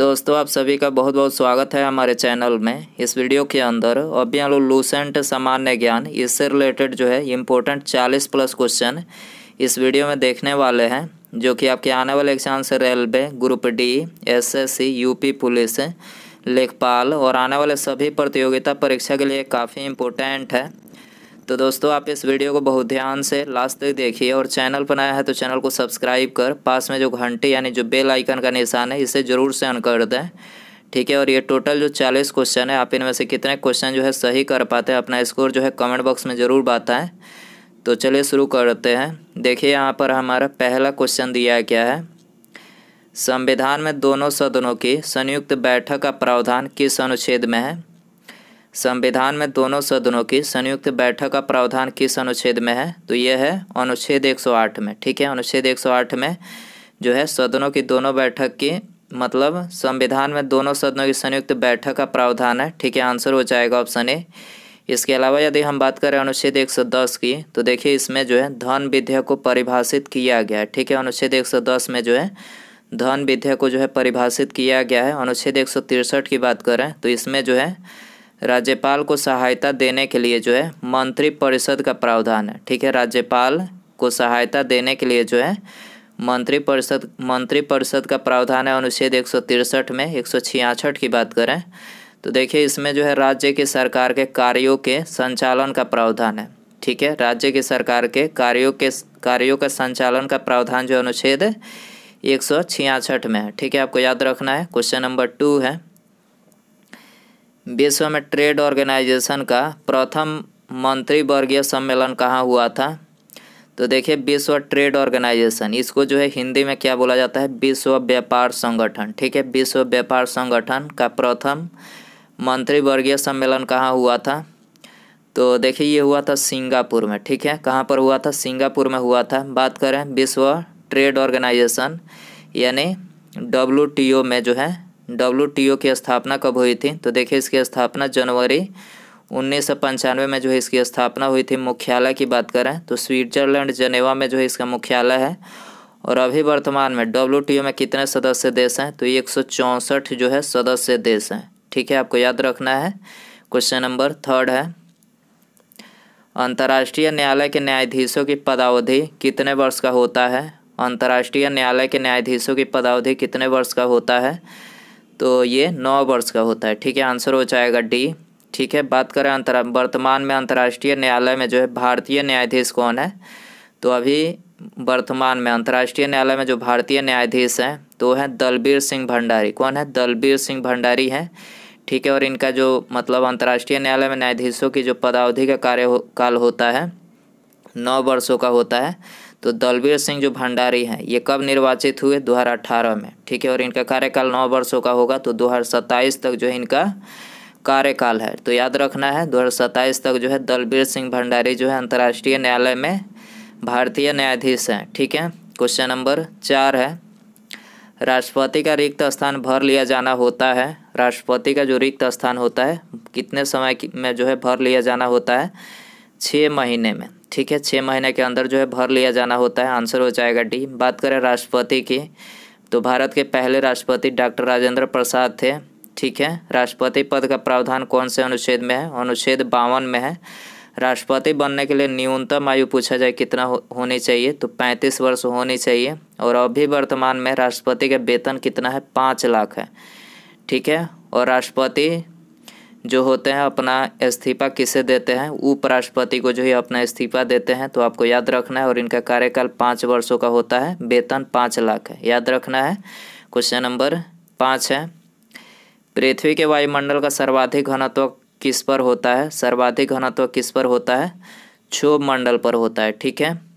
दोस्तों, आप सभी का बहुत बहुत स्वागत है हमारे चैनल में। इस वीडियो के अंदर अभी हम लोग लूसेंट सामान्य ज्ञान, इससे रिलेटेड जो है इम्पोर्टेंट चालीस प्लस क्वेश्चन इस वीडियो में देखने वाले हैं, जो कि आपके आने वाले एग्ज़ाम से railway group D SSC UP police, लेखपाल और आने वाले सभी प्रतियोगिता परीक्षा के लिए काफ़ी इम्पोर्टेंट है। तो दोस्तों, आप इस वीडियो को बहुत ध्यान से लास्ट तक देखिए और चैनल पर नया है तो चैनल को सब्सक्राइब कर पास में जो घंटी यानी जो बेल आइकन का निशान है, इसे ज़रूर से ऑन कर दें। ठीक है, और ये टोटल जो चालीस क्वेश्चन है, आप इनमें से कितने क्वेश्चन जो है सही कर पाते हैं, अपना स्कोर जो है कमेंट बॉक्स में ज़रूर बताएँ। तो चलिए शुरू करते हैं। देखिए, यहाँ पर हमारा पहला क्वेश्चन दिया क्या है? संविधान में दोनों सदनों की संयुक्त बैठक का प्रावधान किस अनुच्छेद में है? संविधान में दोनों सदनों की संयुक्त बैठक का प्रावधान किस अनुच्छेद में है? तो यह है अनुच्छेद 108 में, ठीक है? अनुच्छेद 108 में जो है सदनों की दोनों बैठक की मतलब संविधान में दोनों सदनों की संयुक्त बैठक का प्रावधान है, ठीक है? आंसर हो जाएगा ऑप्शन ए। इसके अलावा यदि हम बात करें अनुच्छेद 110 की तो देखिए इसमें जो है धन विधेयक को परिभाषित किया गया है, ठीक है? अनुच्छेद 110 में जो है धन विधेयक को जो है परिभाषित किया गया है। अनुच्छेद एक की बात करें तो इसमें जो है राज्यपाल को सहायता देने के लिए जो है मंत्री परिषद का प्रावधान है। ठीक है, राज्यपाल को सहायता देने के लिए जो है मंत्री परिषद मंत्री परिषद का प्रावधान है। अनुच्छेद एक में एक सौ छियासठ की बात करें तो देखिए इसमें जो है राज्य की सरकार के कार्यों के संचालन का प्रावधान है। ठीक है, राज्य की सरकार के कार्यों के, कार्यों का संचालन का प्रावधान जो अनुच्छेद एक सौ छियासठ में है। ठीक है, आपको याद रखना है, क्वेश्चन नंबर टू है। विश्व में ट्रेड ऑर्गेनाइजेशन का प्रथम मंत्री वर्गीय सम्मेलन कहाँ हुआ था? तो देखिए, विश्व ट्रेड ऑर्गेनाइजेशन, इसको जो है हिंदी में क्या बोला जाता है? विश्व व्यापार संगठन। ठीक है, विश्व व्यापार संगठन का प्रथम मंत्री वर्गीय सम्मेलन कहाँ हुआ था? तो देखिए, ये हुआ था सिंगापुर में। ठीक है, कहाँ पर हुआ था? सिंगापुर में हुआ था। बात करें विश्व ट्रेड ऑर्गेनाइजेशन, यानी डब्ल्यूटीओ में जो है डब्ल्यू की स्थापना कब हुई थी? तो देखिए, इसकी स्थापना जनवरी उन्नीस सौ पंचानवे में जो है, इसकी स्थापना हुई थी मुख्यालय की बात करें तो स्विट्जरलैंड जनेवा में जो है, इसका मुख्यालय है। और अभी वर्तमान में डब्ल्यूटीओ में कितने सदस्य देश हैं? तो एक सौ चौंसठ जो है, सदस्य देश हैं। ठीक है, आपको याद रखना है, क्वेश्चन नंबर थर्ड है। अंतर्राष्ट्रीय न्यायालय के न्यायाधीशों की पदावधि कितने वर्ष का होता है? अंतर्राष्ट्रीय न्यायालय के न्यायाधीशों की पदावधि कितने वर्ष का होता है? तो ये नौ वर्ष का होता है। ठीक है आंसर हो जाएगा डी। ठीक है बात करें अंतर वर्तमान में अंतर्राष्ट्रीय न्यायालय में जो है भारतीय न्यायाधीश कौन है? तो अभी वर्तमान में अंतर्राष्ट्रीय न्यायालय में जो भारतीय न्यायाधीश हैं तो है दलबीर सिंह भंडारी। कौन है? दलबीर सिंह भंडारी हैं। ठीक है और इनका जो मतलब अंतर्राष्ट्रीय न्यायालय में न्यायाधीशों की जो पदावधि का कार्य हो, काल होता है नौ वर्षों का होता है। तो दलबीर सिंह जो भंडारी हैं, ये कब निर्वाचित हुए? 2018 में। ठीक है, और इनका कार्यकाल नौ वर्षों का होगा तो 2027 तक जो है इनका कार्यकाल है। तो याद रखना है 2027 तक जो है दलबीर सिंह भंडारी जो है अंतर्राष्ट्रीय न्यायालय में भारतीय न्यायाधीश हैं। ठीक है, क्वेश्चन नंबर चार है, राष्ट्रपति का रिक्त स्थान भर लिया जाना होता है। राष्ट्रपति का जो रिक्त स्थान होता है, कितने समय में जो है भर लिया जाना होता है? छः महीने में। ठीक है छः महीने के अंदर जो है भर लिया जाना होता है आंसर हो जाएगा डी। बात करें राष्ट्रपति की तो भारत के पहले राष्ट्रपति डॉक्टर राजेंद्र प्रसाद थे ठीक है? राष्ट्रपति पद का प्रावधान कौन से अनुच्छेद में है? अनुच्छेद बावन में है। राष्ट्रपति बनने के लिए न्यूनतम आयु पूछा जाए कितना हो, होनी चाहिए तो पैंतीस वर्ष होनी चाहिए और अभी वर्तमान में राष्ट्रपति का वेतन कितना है? पाँच लाख है ठीक है? और राष्ट्रपति जो होते हैं, अपना इस्तीफा किसे देते हैं? उपराष्ट्रपति को जो है अपना इस्तीफा देते हैं तो आपको याद रखना है और इनका कार्यकाल पाँच वर्षों का होता है। वेतन पाँच लाख है। याद रखना है, क्वेश्चन नंबर पाँच है। पृथ्वी के वायुमंडल का सर्वाधिक घनत्व किस पर होता है? सर्वाधिक घनत्व किस पर होता है? क्षोभ मंडल पर होता है, ठीक है?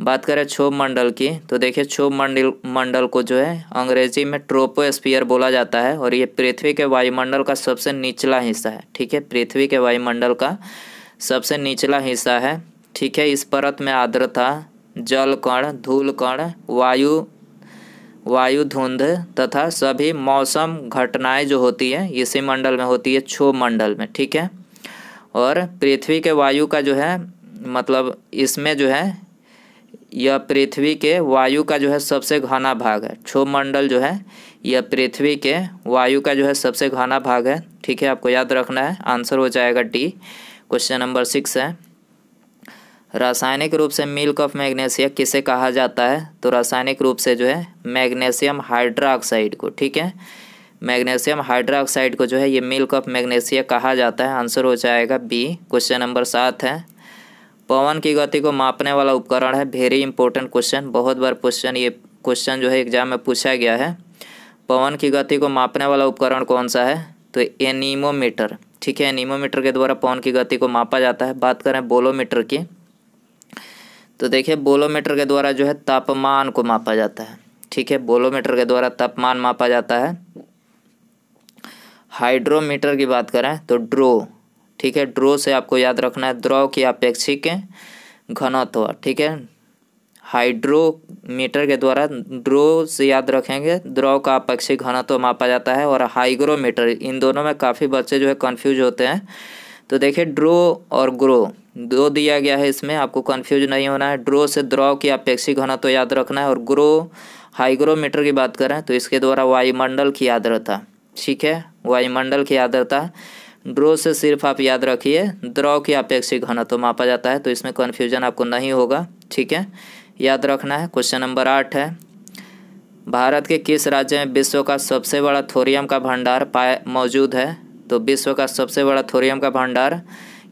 बात करें क्षोभ मंडल की तो देखिए क्षोभ मंडल मंडल को जो है अंग्रेज़ी में ट्रोपोस्फियर बोला जाता है और ये पृथ्वी के वायुमंडल का सबसे निचला हिस्सा है, ठीक है? पृथ्वी के वायुमंडल का सबसे निचला हिस्सा है, ठीक है? इस परत में आर्द्रता, जल कण, धूल कण, वायु वायु धुंध तथा सभी मौसम घटनाएँ जो होती है, इसी मंडल में होती है क्षोभ मंडल में, ठीक है? और पृथ्वी के वायु का जो है मतलब इसमें जो है यह पृथ्वी के वायु का जो है सबसे घना भाग है। क्षोभ मंडल जो है, यह पृथ्वी के वायु का जो है सबसे घना भाग है। ठीक है, आपको याद रखना है, आंसर हो जाएगा डी, क्वेश्चन नंबर सिक्स है। रासायनिक रूप से मिल्क ऑफ़ मैग्नेशिया किसे कहा जाता है? तो रासायनिक रूप से जो है, मैग्नीशियम हाइड्रोक्साइड को। ठीक है, मैग्नीशियम हाइड्रोक्साइड को जो है, ये मिल्क ऑफ़ मैग्नेशिया कहा जाता है। आंसर हो जाएगा बी, क्वेश्चन नंबर सात है। पवन की गति को मापने वाला उपकरण है। वेरी इंपॉर्टेंट क्वेश्चन बहुत बार क्वेश्चन ये क्वेश्चन जो है एग्ज़ाम में पूछा गया है। पवन की गति को मापने वाला उपकरण कौन सा है? तो एनीमोमीटर। ठीक है, एनीमोमीटर के द्वारा पवन की गति को मापा जाता है। बात करें बोलोमीटर की तो देखिए बोलोमीटर के द्वारा जो है तापमान को मापा जाता है। ठीक है, बोलोमीटर के द्वारा तापमान मापा जाता है। हाइड्रोमीटर की बात करें तो ड्रो। ठीक है? ड्रो से आपको याद रखना है द्रव की अपेक्षिक घनत्व, ठीक है? हाइड्रोमीटर के द्वारा ड्रो से याद रखेंगे। द्रव का अपेक्षिक घनत्व मापा जाता है और हाइग्रोमीटर इन दोनों में काफ़ी बच्चे जो है कन्फ्यूज़ होते हैं। तो देखिए ड्रो और ग्रो दो दिया गया है इसमें, आपको कन्फ्यूज़ नहीं होना है। ड्रो से द्रव की अपेक्षिक घनत्व याद रखना है और ग्रो हाइग्रोमीटर की बात करें तो इसके द्वारा वायुमंडल की आर्द्रता, ठीक है? वायुमंडल की आर्द्रता ड्रो से सिर्फ़ आप याद रखिए, द्रव की अपेक्षिक घनत्व मापा जाता है तो इसमें कन्फ्यूज़न आपको नहीं होगा, ठीक है? याद रखना है क्वेश्चन नंबर आठ है। भारत के किस राज्य में विश्व का सबसे बड़ा थोरियम का भंडार पाया मौजूद है? तो विश्व का सबसे बड़ा थोरियम का भंडार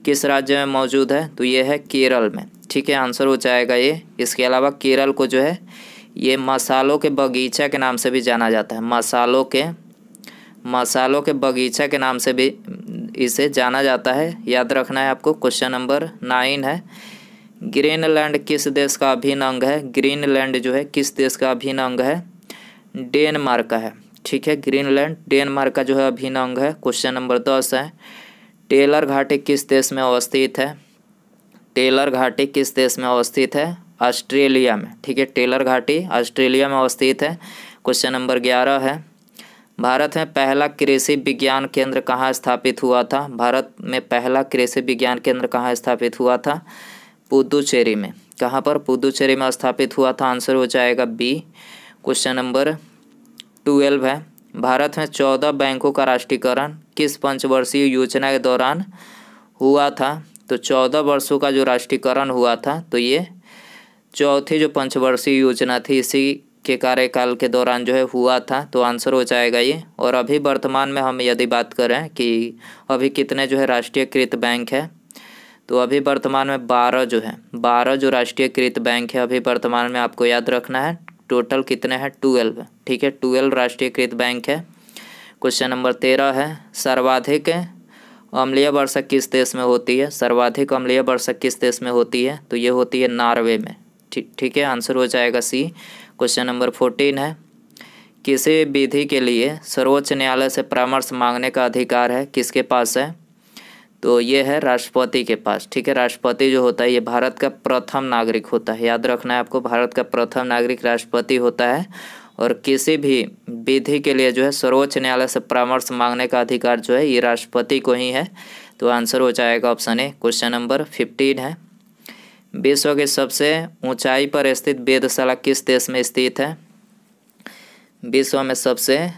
किस राज्य में मौजूद है? तो ये है केरल में, ठीक है? आंसर हो जाएगा ये। इसके अलावा केरल को जो है, ये मसालों के बगीचा के नाम से भी जाना जाता है। मसालों के मसालों के बगीचा के नाम से भी इसे जाना जाता है। याद रखना है आपको, क्वेश्चन नंबर नाइन है। ग्रीनलैंड किस देश का अभिन्न अंग है? ग्रीनलैंड जो है, किस देश का अभिन्न अंग है? डेनमार्क का है। ठीक है, ग्रीनलैंड, डेनमार्क का जो है अभिन्न अंग है। क्वेश्चन नंबर दस है। टेलर घाटी किस देश में अवस्थित है? टेलर घाटी किस देश में अवस्थित है? ऑस्ट्रेलिया में। ठीक है, टेलर घाटी ऑस्ट्रेलिया में अवस्थित है। क्वेश्चन नंबर ग्यारह है। भारत में पहला कृषि विज्ञान केंद्र कहाँ स्थापित हुआ था? भारत में पहला कृषि विज्ञान केंद्र कहाँ स्थापित हुआ था? पुदुचेरी में। कहाँ पर पुदुचेरी में स्थापित हुआ था? आंसर हो जाएगा बी। क्वेश्चन नंबर ट्वेल्व है। भारत में चौदह बैंकों का राष्ट्रीयकरण किस पंचवर्षीय योजना के दौरान हुआ था? तो चौदह वर्षों का जो राष्ट्रीयकरण हुआ था तो ये चौथी जो पंचवर्षीय योजना थी, इसी के कार्यकाल के दौरान जो है हुआ था तो आंसर हो जाएगा ये। और अभी वर्तमान में हम यदि बात करें कि अभी कितने जो है राष्ट्रीयकृत बैंक है तो अभी वर्तमान में बारह जो है, बारह जो राष्ट्रीयकृत बैंक है अभी वर्तमान में आपको याद रखना है। टोटल कितने हैं? ट्वेल्व ठीक है ट्वेल्व राष्ट्रीयकृत बैंक है। क्वेश्चन नंबर तेरह है, सर्वाधिक अम्लीय वर्षा किस देश में होती है? सर्वाधिक अम्लीय वर्षा किस देश में होती है? तो ये होती है नॉर्वे में। ठीक ठीक है आंसर हो जाएगा सी क्वेश्चन नंबर फोर्टीन है। किसी विधि के लिए सर्वोच्च न्यायालय से परामर्श मांगने का अधिकार है, किसके पास है? तो ये है राष्ट्रपति के पास, ठीक है? राष्ट्रपति जो होता है, ये भारत का प्रथम नागरिक होता है। याद रखना है आपको, भारत का प्रथम नागरिक राष्ट्रपति होता है और किसी भी विधि के लिए जो है सर्वोच्च न्यायालय से परामर्श मांगने का अधिकार जो है, ये राष्ट्रपति को ही है। तो आंसर हो जाएगा option A, question number fifteen है। विश्व के सबसे ऊंचाई पर स्थित वेदशाला किस देश में स्थित है? विश्व में सबसे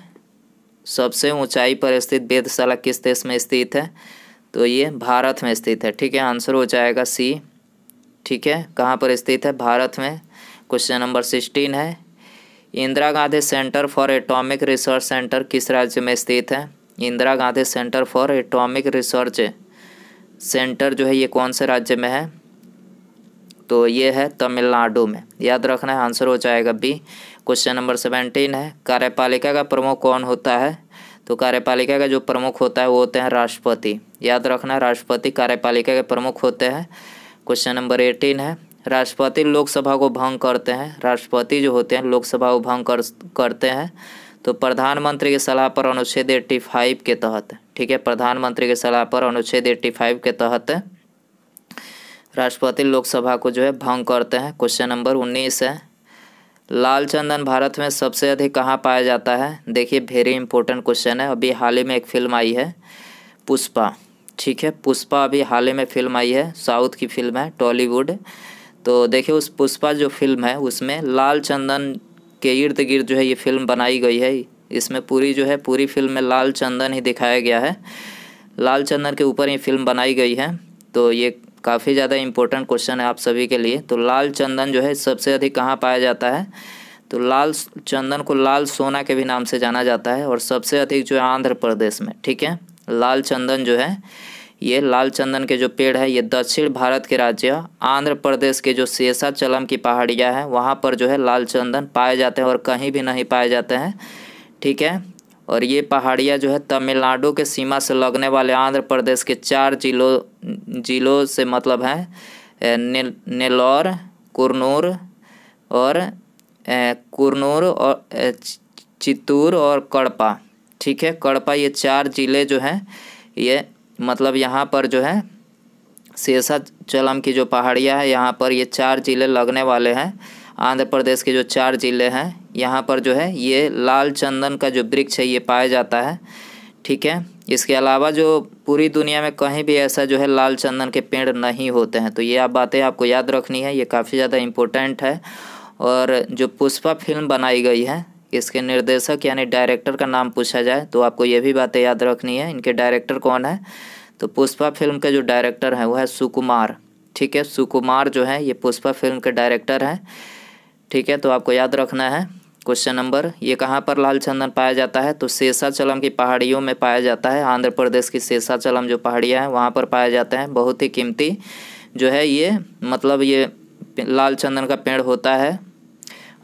सबसे ऊंचाई पर स्थित वेदशाला किस देश में स्थित है? तो ये भारत में स्थित है। ठीक है, आंसर हो जाएगा सी। ठीक है, कहाँ पर स्थित है? भारत में। क्वेश्चन नंबर सिक्सटीन है। Indira Gandhi centre for atomic research centre किस राज्य में स्थित है? Indira Gandhi centre for atomic research centre जो है, ये कौन से राज्य में है? तो ये है तमिलनाडु में। याद रखना है आंसर हो जाएगा बी क्वेश्चन नंबर सेवेंटीन है, कार्यपालिका का प्रमुख कौन होता है? तो कार्यपालिका का जो प्रमुख होता है, वो होते हैं राष्ट्रपति। याद रखना है, राष्ट्रपति कार्यपालिका के प्रमुख होते हैं। क्वेश्चन नंबर एटीन है, राष्ट्रपति लोकसभा को भंग करते हैं। राष्ट्रपति जो होते हैं, लोकसभा को भंग कर, करते हैं। तो प्रधानमंत्री की सलाह पर अनुच्छेद एट्टी फाइव के तहत, ठीक है? प्रधानमंत्री की सलाह पर अनुच्छेद एट्टी फाइव के तहत राष्ट्रपति लोकसभा को जो है भंग करते हैं। क्वेश्चन नंबर उन्नीस है। लाल चंदन भारत में सबसे अधिक कहाँ पाया जाता है? देखिए वेरी इंपॉर्टेंट क्वेश्चन है। अभी हाल ही में एक फ़िल्म आई है, पुष्पा। ठीक है, पुष्पा अभी हाल ही में फ़िल्म आई है, साउथ की फ़िल्म है टॉलीवुड तो देखिए, उस पुष्पा जो फ़िल्म है, उसमें लाल चंदन के इर्द गिर्द जो है ये फ़िल्म बनाई गई है। इसमें पूरी जो है, पूरी फ़िल्म में लाल चंदन ही दिखाया गया है। लाल चंदन के ऊपर ये फ़िल्म बनाई गई है। तो ये काफ़ी ज़्यादा इम्पोर्टेंट क्वेश्चन है आप सभी के लिए। तो लाल चंदन जो है, सबसे अधिक कहाँ पाया जाता है? तो लाल चंदन को लाल सोना के भी नाम से जाना जाता है और सबसे अधिक जो है, आंध्र प्रदेश में, ठीक है? लाल चंदन जो है, ये लाल चंदन के जो पेड़ है, ये दक्षिण भारत के राज्य, आंध्र प्रदेश के जो शेषाचलम की पहाड़ियाँ हैं, वहाँ पर जो है, लाल चंदन पाए जाते हैं और कहीं भी नहीं पाए जाते हैं, ठीक है? और ये पहाड़ियाँ जो है तमिलनाडु के सीमा से लगने वाले आंध्र प्रदेश के चार जिलों जिलों से मतलब है नेल्लौर, कुरनूर और कुरनूर और चित्तूर और कड़पा। ठीक है, कड़पा ये चार ज़िले जो हैं, ये मतलब यहाँ पर जो है शेषाचलम की जो पहाड़ियाँ है, यहाँ पर ये चार ज़िले लगने वाले हैं। आंध्र प्रदेश के जो चार ज़िले हैं, यहाँ पर जो है ये लाल चंदन का जो वृक्ष है, ये पाया जाता है। ठीक है? इसके अलावा जो पूरी दुनिया में कहीं भी ऐसा जो है लाल चंदन के पेड़ नहीं होते हैं तो ये आप बातें आपको याद रखनी है, ये काफ़ी ज़्यादा इम्पोर्टेंट है। और जो पुष्पा फ़िल्म बनाई गई है, इसके निर्देशक यानी डायरेक्टर का नाम पूछा जाए तो आपको ये भी बातें याद रखनी है, इनके डायरेक्टर कौन है? तो पुष्पा फ़िल्म के जो डायरेक्टर हैं, वो है सुकुमार। ठीक है? सुकुमार जो है, ये पुष्पा फ़िल्म के डायरेक्टर हैं। ठीक है तो आपको याद रखना है, क्वेश्चन नंबर, ये कहाँ पर लाल चंदन पाया जाता है? तो शेषाचलम की पहाड़ियों में पाया जाता है, आंध्र प्रदेश की शेषाचलम जो पहाड़ियाँ हैं, वहाँ पर पाया जाता है। बहुत ही कीमती जो है ये मतलब ये लाल चंदन का पेड़ होता है।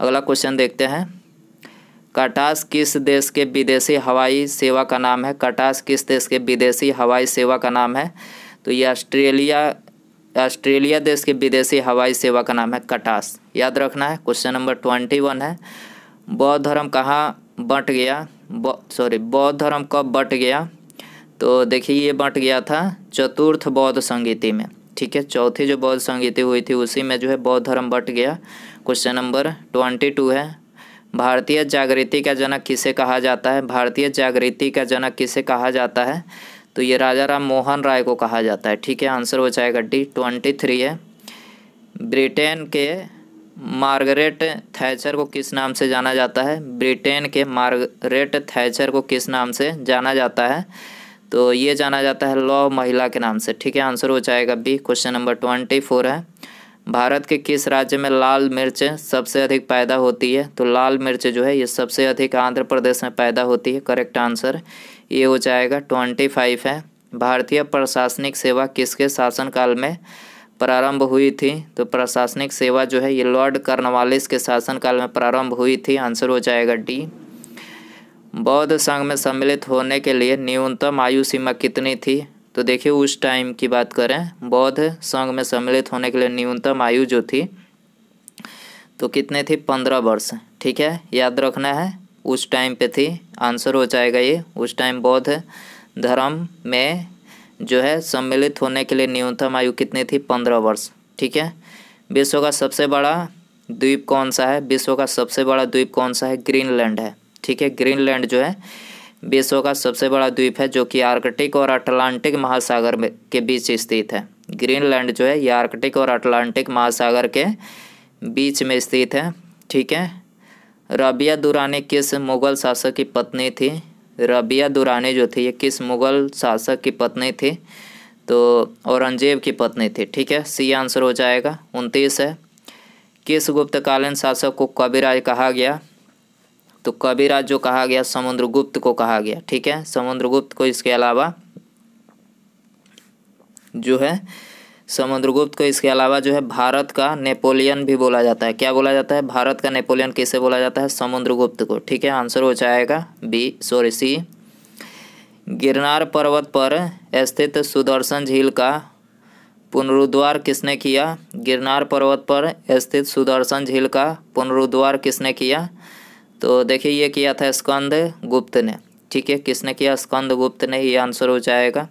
अगला क्वेश्चन देखते हैं। कटास किस देश के विदेशी हवाई सेवा का नाम है? कटास किस देश के विदेशी हवाई सेवा का नाम है? तो ये ऑस्ट्रेलिया ऑस्ट्रेलिया देश के विदेशी हवाई सेवा का नाम है कटास। याद रखना है, क्वेश्चन नंबर ट्वेंटी वन है। बौद्ध धर्म कहाँ बट गया? सॉरी बौद्ध धर्म कब बट गया? तो देखिए, ये बट गया था चतुर्थ बौद्ध संगीति में, ठीक है? चौथी जो बौद्ध संगीति हुई थी, उसी में जो है बौद्ध धर्म बट गया। क्वेश्चन नंबर ट्वेंटी टू है। भारतीय जागृति का जनक किसे कहा जाता है? भारतीय जागृति का जनक किसे कहा जाता है? तो ये राजा राम मोहन राय को कहा जाता है। ठीक है, आंसर हो जाएगा डी, ट्वेंटी थ्री है। ब्रिटेन के मार्गरेट थैचर को किस नाम से जाना जाता है? ब्रिटेन के मार्गरेट थैचर को किस नाम से जाना जाता है? तो ये जाना जाता है लॉ महिला के नाम से। ठीक है, आंसर हो जाएगा B, question number twenty four है। भारत के किस राज्य में लाल मिर्च सबसे अधिक पैदा होती है? तो लाल मिर्च जो है, ये सबसे अधिक आंध्र प्रदेश में पैदा होती है। करेक्ट आंसर ये हो जाएगा ट्वेंटी फाइव है। भारतीय प्रशासनिक सेवा किसके शासनकाल में प्रारंभ हुई थी? तो प्रशासनिक सेवा जो है ये लॉर्ड कर्नवालिस के शासनकाल में प्रारंभ हुई थी। आंसर हो जाएगा डी। बौद्ध संघ में सम्मिलित होने के लिए न्यूनतम आयु सीमा कितनी थी? तो देखिए उस टाइम की बात करें, बौद्ध संघ में सम्मिलित होने के लिए न्यूनतम आयु जो थी तो कितने थी? पंद्रह वर्ष। ठीक है? याद रखना है। उस टाइम पे थी। आंसर हो जाएगा ये, उस टाइम बौद्ध धर्म में जो है सम्मिलित होने के लिए न्यूनतम आयु कितनी थी? पंद्रह वर्ष। ठीक है? विश्व का सबसे बड़ा द्वीप कौन सा है? विश्व का सबसे बड़ा द्वीप कौन सा है? ग्रीनलैंड है। ठीक है? ग्रीनलैंड जो है विश्व का सबसे बड़ा द्वीप है, जो कि आर्कटिक और अटलांटिक महासागर में के बीच स्थित है। ग्रीनलैंड जो है, ये आर्कटिक और अटलांटिक महासागर के बीच में स्थित है। ठीक है? रबिया दुरानी किस मुग़ल शासक की पत्नी थी? रबिया दुरानी जो थी, ये किस मुग़ल शासक की पत्नी थी? तो औरंगज़ेब की पत्नी थी, ठीक है? सी आंसर हो जाएगा, उनतीस है। किस गुप्तकालीन शासक को कविराज कहा गया? तो कविराज जो कहा गया, समुद्रगुप्त को कहा गया, ठीक है? समुद्रगुप्त को इसके अलावा जो है समुद्रगुप्त को इसके अलावा जो है भारत का नेपोलियन भी बोला जाता है। क्या बोला जाता है? भारत का नेपोलियन किसे बोला जाता है? समुद्रगुप्त को। ठीक है, आंसर हो जाएगा बी, सॉरी, सी। गिरनार पर्वत पर स्थित सुदर्शन झील का पुनरुद्वार किसने किया? गिरनार पर्वत पर स्थित सुदर्शन झील का पुनरुद्वार किसने किया? तो देखिए, ये किया था स्कंद गुप्त ने। ठीक है, किसने किया? स्कंद गुप्त ने, ये आंसर हो जाएगा।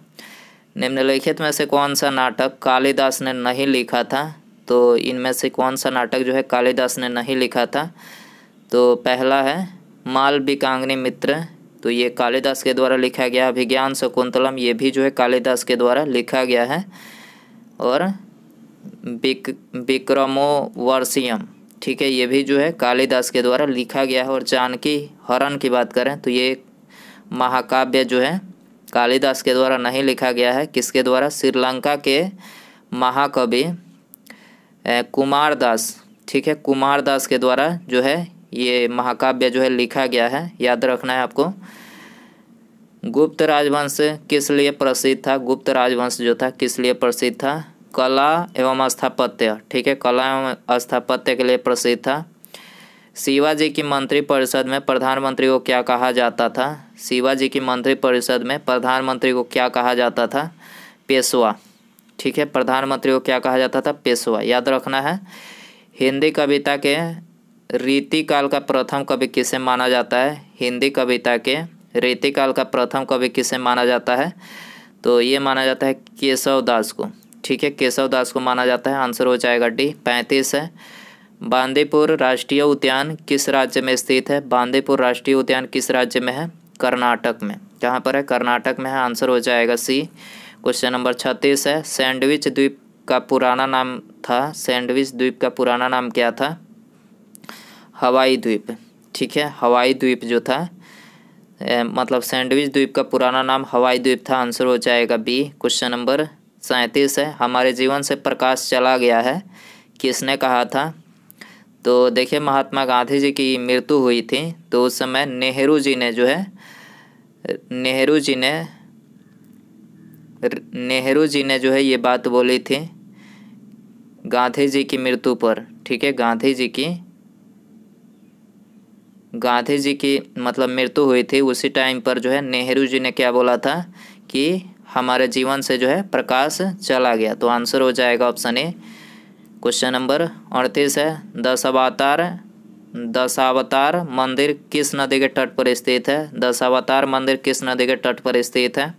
निम्नलिखित में से कौन सा नाटक कालिदास ने नहीं लिखा था? तो इनमें से कौन सा नाटक जो है कालिदास ने नहीं लिखा था? तो पहला है, माल बिकांगनी मित्र। तो ये कालिदास के द्वारा लिखा गया, अभिज्ञान शकुंतलम, ये भी जो है कालिदास के द्वारा लिखा गया है। और बिक विक्रमोवर्षियम ठीक है, ये भी जो है कालिदास के द्वारा लिखा गया है। और जानकी हरण की बात करें तो ये महाकाव्य जो है कालिदास के द्वारा नहीं लिखा गया है। किसके द्वारा? श्रीलंका के महाकवि कुमारदास। ठीक है, कुमारदास के द्वारा जो है ये महाकाव्य जो है लिखा गया है। याद रखना है आपको। गुप्त राजवंश किस लिए प्रसिद्ध था? गुप्त राजवंश जो था, किस लिए प्रसिद्ध था? कला एवं स्थापत्य। ठीक है, कला एवं स्थापत्य के लिए प्रसिद्ध था। शिवाजी की मंत्रिपरिषद में प्रधानमंत्री को क्या कहा जाता था? शिवाजी की मंत्रिपरिषद में प्रधानमंत्री को क्या कहा जाता था? पेशवा। ठीक है, प्रधानमंत्री को क्या कहा जाता था? पेशवा। याद रखना है, हिंदी कविता के रीतिकाल का प्रथम कवि किसे माना जाता है? हिंदी कविता के रीतिकाल का प्रथम कवि किसे माना जाता है? तो ये माना जाता है केशव दास को। ठीक है, केशव दास को माना जाता है। आंसर हो जाएगा डी, पैंतीस है। बांदीपुर राष्ट्रीय उद्यान किस राज्य में स्थित है? बांदीपुर राष्ट्रीय उद्यान किस राज्य में है? कर्नाटक में। कहाँ पर है? कर्नाटक में है। आंसर हो जाएगा सी। क्वेश्चन नंबर छत्तीस है। सैंडविच द्वीप का पुराना नाम था। सैंडविच द्वीप का पुराना नाम क्या था? हवाई द्वीप। ठीक है? हवाई द्वीप जो था। ए, मतलब सैंडविच द्वीप का पुराना नाम हवाई द्वीप था। आंसर हो जाएगा बी। क्वेश्चन नंबर सैंतीस है। हमारे जीवन से प्रकाश चला गया है। किसने कहा था? तो देखिए, महात्मा गांधी जी की मृत्यु हुई थी तो उस समय नेहरू जी ने जो है, नेहरू जी ने, नेहरू जी ने जो है ये बात बोली थी, गांधी जी की मृत्यु पर, ठीक है? गांधी जी की, गांधी जी की मतलब मृत्यु हुई थी, उसी टाइम पर जो है नेहरू जी ने क्या बोला था कि हमारे जीवन से जो है प्रकाश चला गया। तो आंसर हो जाएगा ऑप्शन ए क्वेश्चन नंबर अड़तीस है। दशावतार दशावतार मंदिर किस नदी के तट पर स्थित है? दशावतार मंदिर किस नदी के तट पर स्थित है?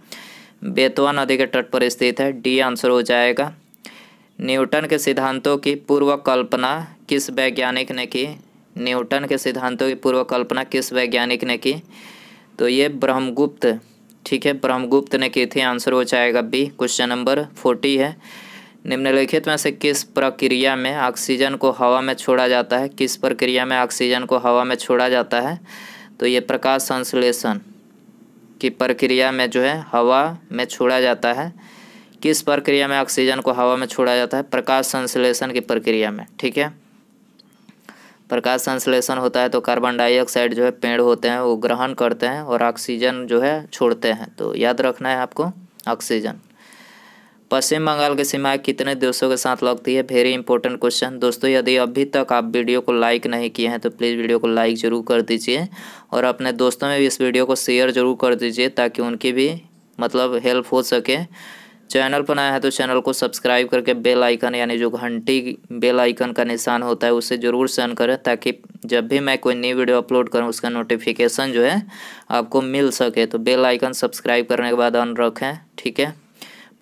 बेतवा नदी के तट पर स्थित है। डी आंसर हो जाएगा। न्यूटन के सिद्धांतों की पूर्व कल्पना किस वैज्ञानिक ने की? न्यूटन के सिद्धांतों की पूर्व कल्पना किस वैज्ञानिक ने की? तो ये ब्रह्मगुप्त, ठीक है, ब्रह्मगुप्त ने की थी। आंसर हो जाएगा बी। क्वेश्चन नंबर फोर्टी है। निम्नलिखित में से किस प्रक्रिया में ऑक्सीजन को हवा में छोड़ा जाता है? किस प्रक्रिया में ऑक्सीजन को हवा में छोड़ा जाता है? तो ये प्रकाश संश्लेषण की प्रक्रिया में जो है हवा में छोड़ा जाता है। किस प्रक्रिया में ऑक्सीजन को हवा में छोड़ा जाता है? प्रकाश संश्लेषण की प्रक्रिया में, ठीक है? प्रकाश संश्लेषण होता है तो कार्बन डाइऑक्साइड जो है पेड़ होते हैं, वो ग्रहण करते हैं और ऑक्सीजन जो है छोड़ते हैं। तो याद रखना है आपको, ऑक्सीजन। पश्चिम बंगाल की सीमा कितने देशों के साथ लगती है? वेरी इंपॉर्टेंट क्वेश्चन दोस्तों, यदि अभी तक आप वीडियो को लाइक नहीं किए हैं तो प्लीज़ वीडियो को लाइक ज़रूर कर दीजिए और अपने दोस्तों में भी इस वीडियो को शेयर ज़रूर कर दीजिए ताकि उनकी भी मतलब हेल्प हो सके। चैनल पर नया है तो चैनल को सब्सक्राइब करके बेल आइकन यानी जो घंटी बेल आइकन का निशान होता है, उसे ज़रूर सेंड करें ताकि जब भी मैं कोई नई वीडियो अपलोड करूँ, उसका नोटिफिकेशन जो है, आपको मिल सके। तो बेल आइकन सब्सक्राइब करने के बाद ऑन रखें, ठीक है?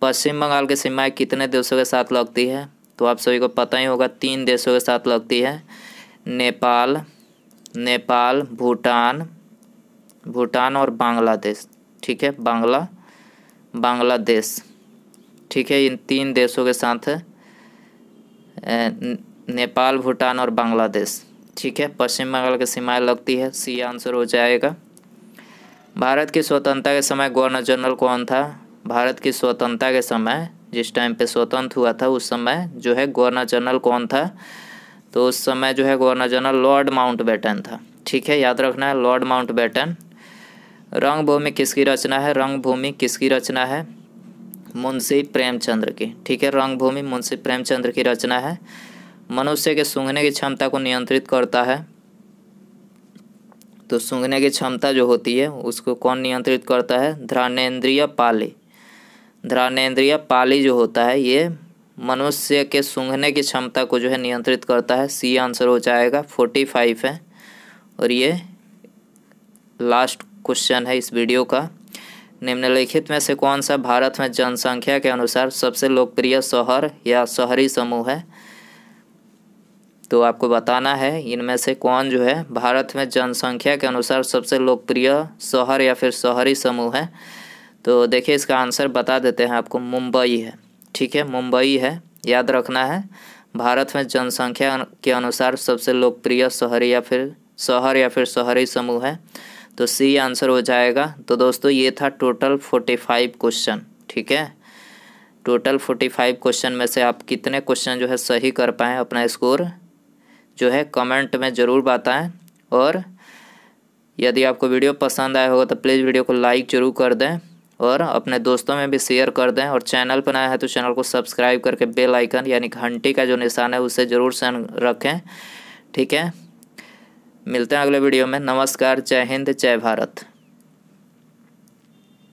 पश्चिम बंगाल की सीमाएँ कितने देशों के साथ लगती है? तो आप सभी को पता ही होगा, तीन देशों के साथ लगती है। नेपाल नेपाल, भूटान भूटान और बांग्लादेश। ठीक है? बांग्ला, बांग्लादेश। ठीक है? इन तीन देशों के साथ नेपाल, भूटान और बांग्लादेश। ठीक है? पश्चिम बंगाल की सीमाएँ लगती है। सी आंसर हो जाएगा। भारत की स्वतंत्रता के समय गवर्नर जनरल कौन था? भारत की स्वतंत्रता के समय, जिस टाइम पे स्वतंत्र हुआ था, उस समय जो है गवर्नर जनरल कौन था? तो उस समय जो है governor general lord Mountbatten था। ठीक है, याद रखना है, लॉर्ड माउंट बैटन रंग भूमि किसकी रचना है? रंग भूमि किसकी रचना है? मुंशी प्रेमचंद्र की। ठीक है रंग भूमि मुंशी प्रेमचंद्र की रचना है। मनुष्य के सूंघने की क्षमता को नियंत्रित करता है। तो सूंघने की क्षमता जो होती है, उसको कौन नियंत्रित करता है? ध्रानेन्द्रिय पाली। ध्रानेन्द्रिय पाली जो होता है, ये मनुष्य के सूंघने की क्षमता को जो है नियंत्रित करता है। सी आंसर हो जाएगा फोर्टी फाइव है। और ये लास्ट क्वेश्चन है इस वीडियो का। निम्नलिखित में से कौन सा भारत में जनसंख्या के अनुसार सबसे लोकप्रिय शहर या शहरी समूह है? तो आपको बताना है, इनमें से कौन जो है भारत में जनसंख्या के अनुसार सबसे लोकप्रिय शहर या फिर शहरी समूह है? तो देखिए, इसका आंसर बता देते हैं आपको, मुंबई है। ठीक है, मुंबई है, याद रखना है। भारत में जनसंख्या के अनुसार सबसे लोकप्रिय शहरी या फिर, शहर या फिर शहरी समूह है। तो सी आंसर हो जाएगा। तो दोस्तों, ये था टोटल फोर्टी फाइव क्वेश्चन। ठीक है, टोटल फोर्टी फाइव क्वेश्चन में से आप कितने क्वेश्चन जो है सही कर पाएँ अपना स्कोर, जो है कमेंट में ज़रूर बताएँ। और यदि आपको वीडियो पसंद आया होगा तो प्लीज़ वीडियो को लाइक ज़रूर कर दें। और अपने दोस्तों में भी शेयर कर दें और चैनल पर नया है तो चैनल को सब्सक्राइब करके बेल आइकन यानी घंटी का जो निशान है उसे ज़रूर से रखें। ठीक है? मिलते हैं अगले वीडियो में। नमस्कार। जय हिंद। जय भारत।